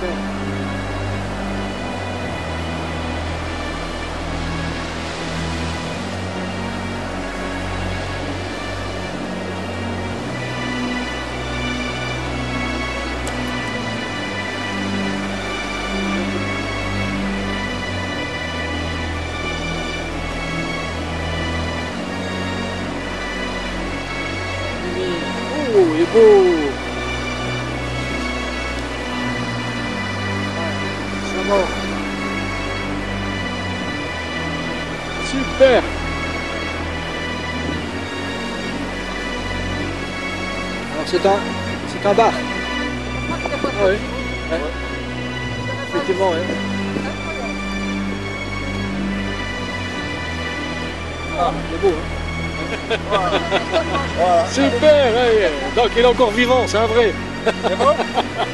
네. Ooh, you boo! Mort. Super. Alors c'est un, c'est un bar. Ah oui. Ouais. Effectivement, ouais. Ah, c'est beau, hein Super, ouais. Donc il est encore vivant, c'est un vrai. C'est bon